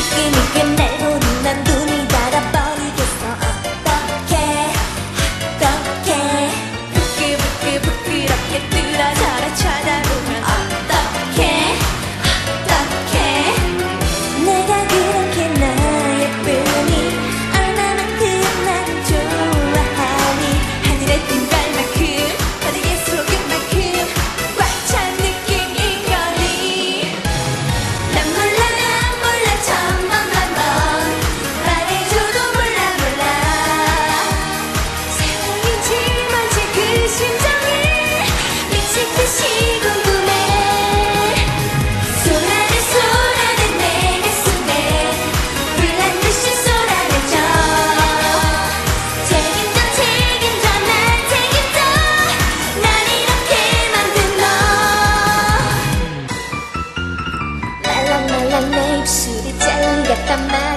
skinny 했단 말